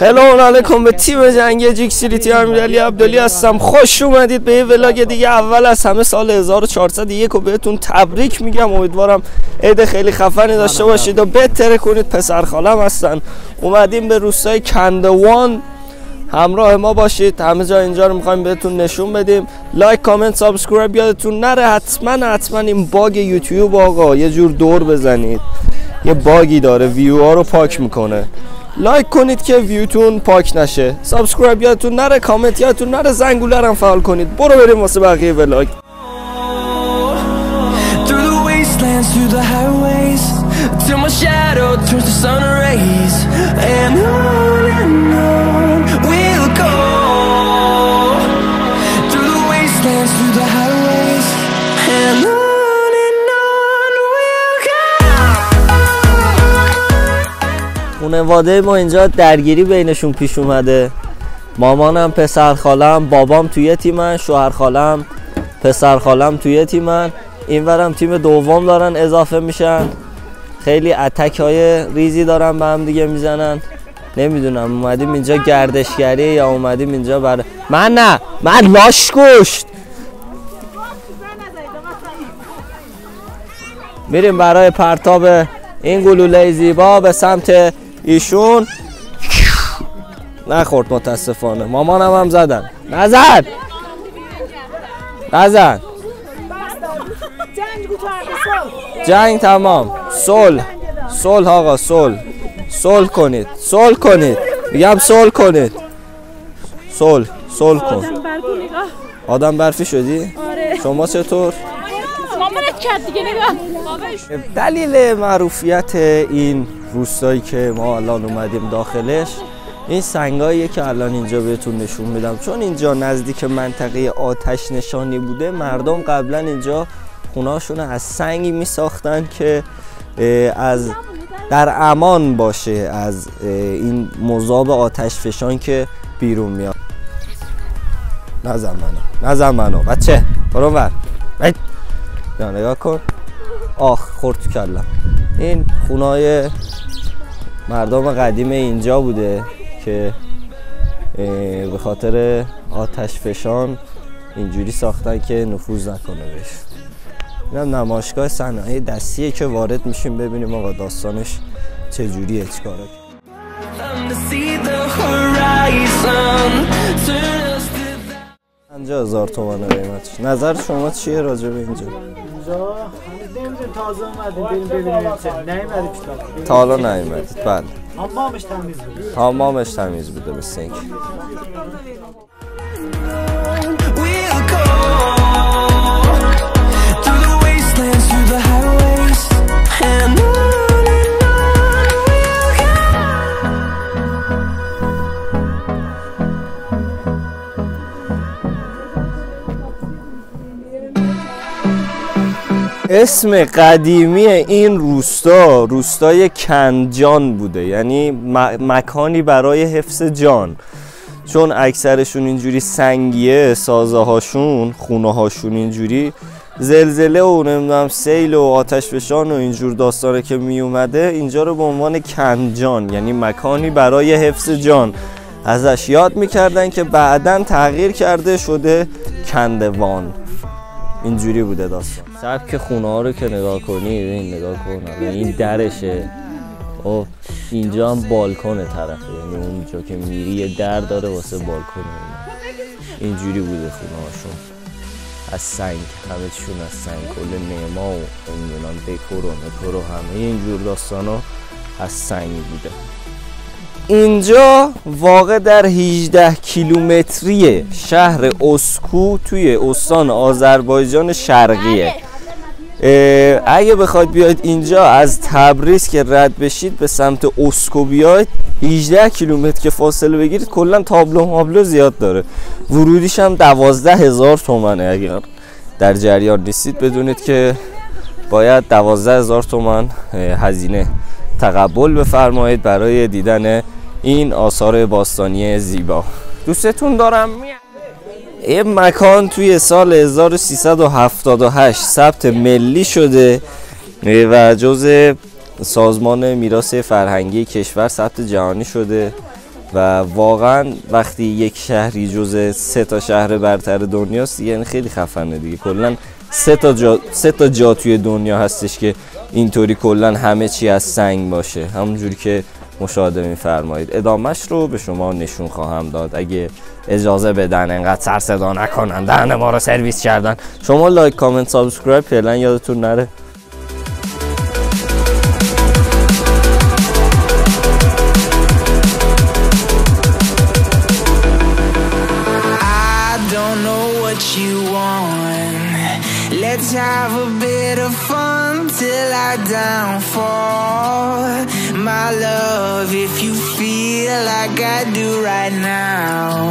هلو علیکم به تیم جنگی جیک سیریتی امیرعلی عبدالی هستم. خوش اومدید به یه ولاگ دیگه. اول از همه سال 1401 و بهتون تبریک میگم. امیدوارم عید خیلی خفنی داشته باشید و بهتره کنید. پسر خالم هستن. اومدیم به روستای کندوان. همراه ما باشید. همه جا اینجا رو می‌خوایم بهتون نشون بدیم. لایک کامنت سابسکرایب یادتون نره. حتما حتما این باگ یوتیوب آقا یه جور دور بزنید. یه bug ی داره. ویو ها رو پاک می‌کنه. like کنید که ویوتون پاک نشه. subscribe یادتون نره کامنت یادتون نره زنگوله هم فعال کنید. برو بریم واسه بقیه vlog خانواده ما اینجا درگیری بینشون پیش اومده. مامانم پسر خالم بابام توی تیمن شوهر خالم پسر خالم توی تیمن اینورم تیم دوم دارن اضافه میشن. خیلی اتک های ریزی دارن به هم دیگه می‌زنن. نمی‌دونم اومدیم اینجا گردشگری یا اومدیم اینجا برای من نه من لاش گشت میریم برای پرتاب این گلوله زیبا به سمت ایشون نخورد متاسفانه. مامانم هم زدن. نزن نزن جنگ تمام. صلح. صلح آقا صلح. صلح کنید. صلح کنید. میگم صلح کنید. صلح. صلح کن. آدم برفی شدی؟ آره. شما چطور؟ مامانت کرد دیگه نگاه. دلیل معروفیت این روستایی که ما الان اومدیم داخلش این سنگاییه که الان اینجا بهتون نشون میدم. چون اینجا نزدیک منطقه آتش نشانی بوده مردم قبلا اینجا خونهاشون از سنگی می ساختن که از در امان باشه از این مذاب آتش فشان که بیرون میاد. نزن منو نزن منو بچه برو بر نگاه کن. آخ خورد تو کلم این خونای مردم قدیم اینجا بوده که به خاطر آتش فشان اینجوری ساختن که نفوذ نکنه بهش. اینم نمایشگاه صنایع دستیه که وارد میشیم ببینیم آقا داستانش چجوریه چیکاره. Them to see the horizon Turn us to 50 هزار تومنه قیمتش. نظر شما چیه راجع به اینجا؟ اینجا نمی‌دونیم تازه اومدیم بریم ببینیم چه نیومدیم چیکار؟ تا حالا نیومدید بله. حمامش تمیز بود. حمامش تمیز بوده مثل اینکه. اسم قدیمی این روستا روستای کنجان بوده. یعنی مکانی برای حفظ جان. چون اکثرشون اینجوری سنگیه سازه هاشون خونه هاشون اینجوری زلزله و نمی‌دونم سیل و آتش فشان و اینجور داستانه که می اومده اینجا رو به عنوان کنجان یعنی مکانی برای حفظ جان. ازش یاد می‌کردن که بعدا تغییر کرده شده کندوان. اینجوری بوده داستان. سبک خونه ها رو که نگاه کنی این نگاه کن الان این درشه. و اینجا هم بالکن طرفه یعنی اونجا که میری یه در داره واسه بالکن. اینجوری بوده خونه هاشون. از سنگ همه چیشون از سنگ. کل نعما و نمی‌دونم دکور و مکور همه اینجور داستان ها از سنگ بوده. اینجا واقع در 18 کیلومتری شهر اسکو توی استان آذربایجان شرقیه. اگه بخواید بیاید اینجا از تبریز که رد بشید به سمت اسکو بیاید 18 کیلومتر که فاصله بگیرید کلا تابلو مابلو زیاد داره. ورودیش هم 12 هزار تومنه اگر در جریان نیستید. بدونید که باید 12 هزار تومن هزینه تقبل بفرمایید برای دیدن این آثار باستانی زیبا. دوستتون دارم. این مکان توی سال 1378 ثبت ملی شده و جز سازمان میراث فرهنگی کشور ثبت جهانی شده و واقعا وقتی یک شهری جز سه تا شهر برتر دنیاست یعنی خیلی خفنه دیگه. کلا سه تا جا سه تا جا توی دنیا هستش که اینطوری کلا همه چی از سنگ باشه. همونجوری که مشاهده میفرمایید ادامش رو به شما نشون خواهم داد اگه اجازه بدن انقدر سر صدا نکنن دهن ما رو سرویس کردن شما لایک کامنت سابسکرایب فعلا یادتون نره. Let's have a bit of fun till I downfall. My love, if you feel like I do right now,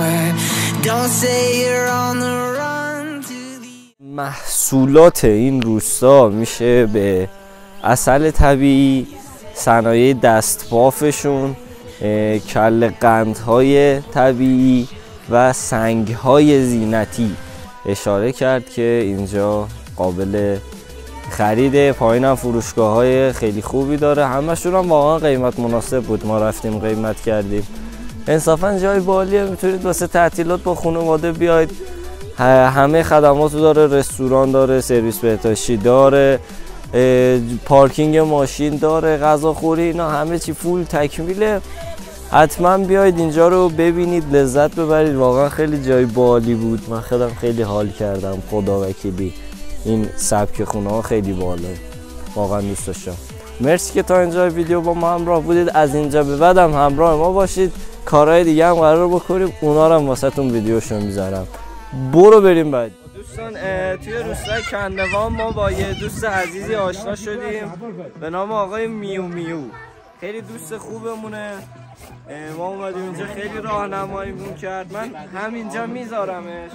don't say you're on the run to the. محصولات این روستا میشه به اصل طبیعی صنایع دستبافشون کل قندهای طبیعی و سنگهای زینتی اشاره کرد که اینجا قابل خرید پایین فروشگاه های خیلی خوبی داره. همشون هم واقعا قیمت مناسب بود. ما رفتیم قیمت کردیم. انصافا جای بالیه. می‌تونید واسه تعطیلات با خانواده بیاید. همه خدمات داره. رستوران داره سرویس بهداشتی داره پارکینگ ماشین داره غذاخوری اینا همه چی فول تکمیله. حتما بیاید اینجا رو ببینید لذت ببرید. واقعا خیلی جای بالی بود. من خودم خیلی حال کردم. خدا وکیلی. این سبک خونه ها خیلی بالا واقعا دوست داشتم. مرسی که تا اینجا ویدیو با ما همراه بودید. از اینجا به بعدم همراه ما باشید. کارهای دیگه هم قرار بکنیم. اونا رو هم واسه تون ویدیوشون می‌ذارم. برو بریم بعد. دوستان توی روستای کندوان ما با یه دوست عزیزی آشنا شدیم. به نام آقای میو میو. خیلی دوست خوبمونه. ما اومدیم اینجا خیلی راهنماییمون کرد. من همینجا میذارمش.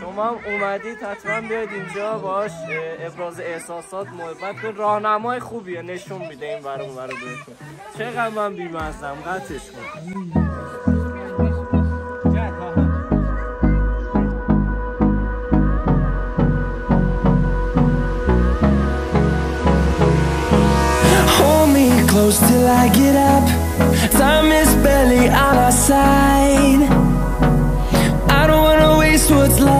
شما هم اومدید حتما بیاید اینجا باش ابراز احساسات محبت به راهنمای خوبیه نشون میده این ور اون رو بهتون چقدر من بیمزدم قطعش کن close till I get up. Time is barely on our side. I don't wanna waste what's left.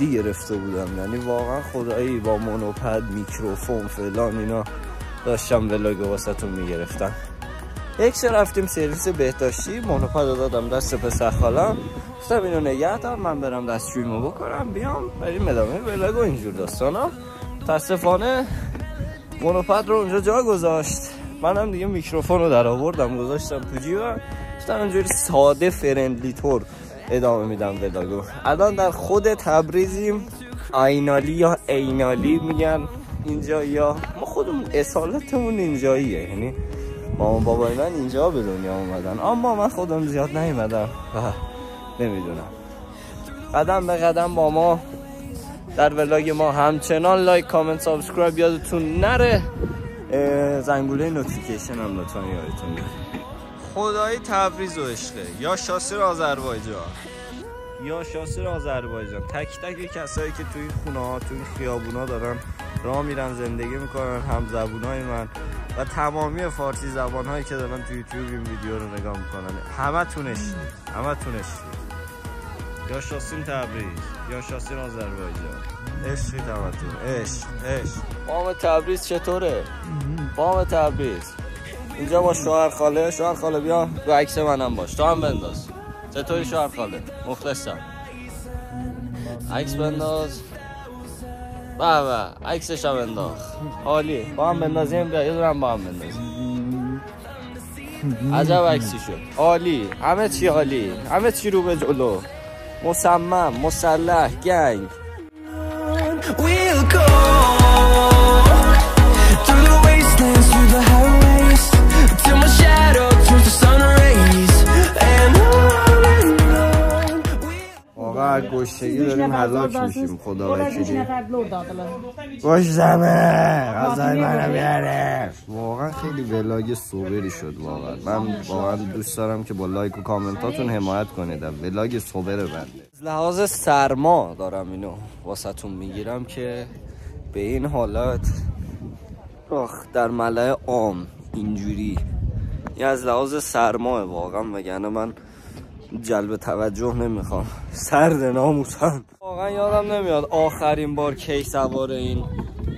جدی گرفته بودم. یعنی واقعا خدایی با monopod میکروفون فلان اینا داشتم vlog واسهتون می‌گرفتم. یک سر رفتیم سرویس بهداشتی monopod رو دادم دست پسر خالم. گفتم اینو نگه دار من برم دستشویمو بکنم بیام بریم ادامه vlog و اینجور داستانا متاسفانه monopod رو اونجا جا گذاشت. منم دیگه میکروفون رو در آوردم گذاشتم تو جیبم. گفتم اینجوری ساده friendly طور. ادامه میدم vlog و الان در خود تبریزیم. آینالی یا اینالی میگن اینجا یا ما خودمون اصالتمون اینجاییه. یعنی مامان بابای من اینجا به دنیا اومدن. اما من خودم زیاد نیومدم. نمی‌دونم. قدم به قدم با ما در vlog ما همچنان like comment subscribe یادتون نره. زنگوله notification هم لطفا یادتون نره. خدای تبریز و عشقه. یا شاسر آذربایجان. یا شاسر آذربایجان. تک تک کسایی که توی خونه ها توی خیابونا دارن راه میرن زندگی می‌کنن هم زبون های من و تمامی فارسی زبان هایی که دارن توی یوتیوب این ویدیو رو نگاه می‌کنن. همه تونش همه تونش یا شاسین تبریز. یا شاسین آذربایجان. عشقی تمتون. عشق عشق. بام تبریز چطوره؟ بام تبریز. اینجا با شوهر خاله. شوهر خاله بیا. رو عکس منم باش. تو هم بنداز. چطوری شوهر خاله؟ مخلصم. عکس بنداز. بابا عکسش هم انداخت عالی. با هم بندازیم بیا. یه دورم با هم بندازیم. عجب عکسی شد. عالی. همه چی عالی. همه چی رو به جلو. مصمم مسلح گنگ. We'll go through the از گشتگی داریم هلاک میشیم خدا وکیلی دادلار گشتمه غذای منو بیاره واقعا خیلی ولاگ صبری شد واقعا. من واقعا دوست دارم که با لایک و کامنتاتون حمایت کنید. از ولاگ صبر بنده. از لحاظ سرما دارم اینو واسهتون می‌گیرم که به این حالت آخ در ملع عام اینجوری. یه از لحاظ سرماه واقعا وگرنه من جلب توجه نمی‌خوام. سرد ناموسم. واقعا یادم نمیاد آخرین بار کی سوار این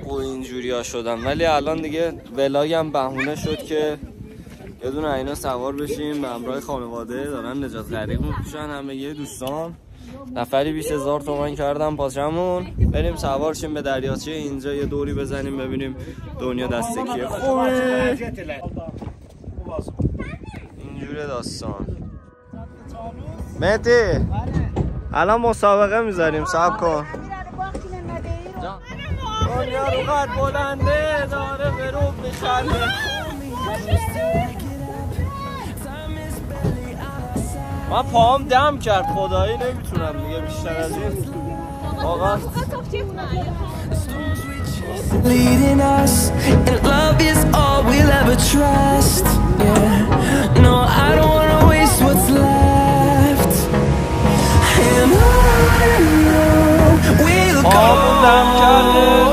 او اینجوری ها شدم. ولی الان دیگه ولاگم بهونه شد که یه دونه اینا سوار بشیم به همراه خانواده. دارن نجات غریق میپوشن همه یه دوستان. نفری بیش هزار تومن کردم پاسمون بریم سوار شیم به دریاچه. اینجا یه دوری بزنیم ببینیم دنیا دست کیه خوبه. اینجوره داستان. مهدی. الان مسابقه می‌ذاریم سب کن. دنیا رو قد بلنده داره میخنده. من پاهم دم کرد خدایی نمی‌تونم دیگه بیشتر از این. واقعا. Leading us, and love is all we'll ever trust. Yeah, no, I don't wanna waste what's left. پاهامون دم کرده.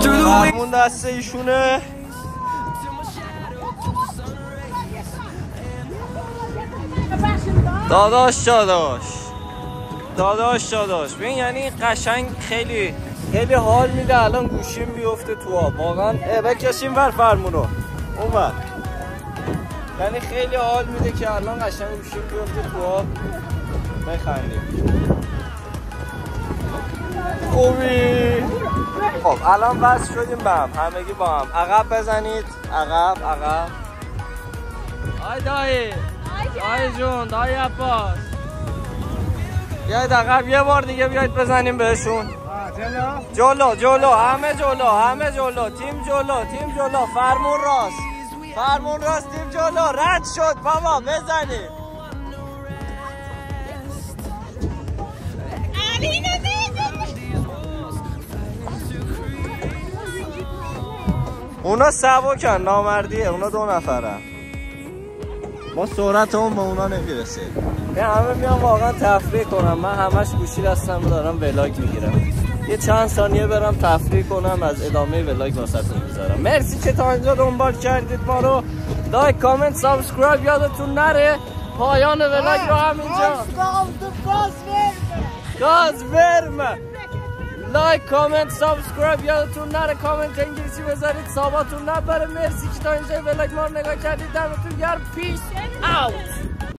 go through the way. فرمون دست ایشونه. داداش داداش. داداش داداش. ببین یعنی قشنگ خیلی خیلی حال میده. الان گوشیم بیفته تو آب. واقعا بکشیم ور فرمونو. ور یعنی خیلی حال میده که الان قشنگ گوشیم بیفته تو آب. بخندیم. خوبی؟ خب الان بس شدیم به هم. همگی با هم. عقب بزنید. عقب عقب. آی دایی. دایی جون دایی عباس. بیاید عقب. یه بار دیگه بیاید بزنیم بهشون. جلو. جلو. همه جلو. همه جلو. تیم جلو. تیم جلو. فرمون راست. فرمون راست. تیم جلو. رد شد بابا. بزنید. اونا سبکن نامردیه اونا دو نفرن ما سرعتمون به اونا نمی‌رسه. یه همه میان واقعا تفریح کنم من همش گوشی دستم رو دارم vlog می‌گیرم. یه چند ثانیه برم تفریح کنم از ادامه vlog واسهتون می‌ذارم. مرسی که تا اینجا دنبال کردید ما رو. like comment subscribe یادتون نره. پایان vlog رو همینجا. گاز ورم like comment subscribe یادتون نره کامنت انگلیسی بذارید sub یادتون نره مرسی که تا اینجا vlog ما رو نگاه کردید دمتون گرم peace out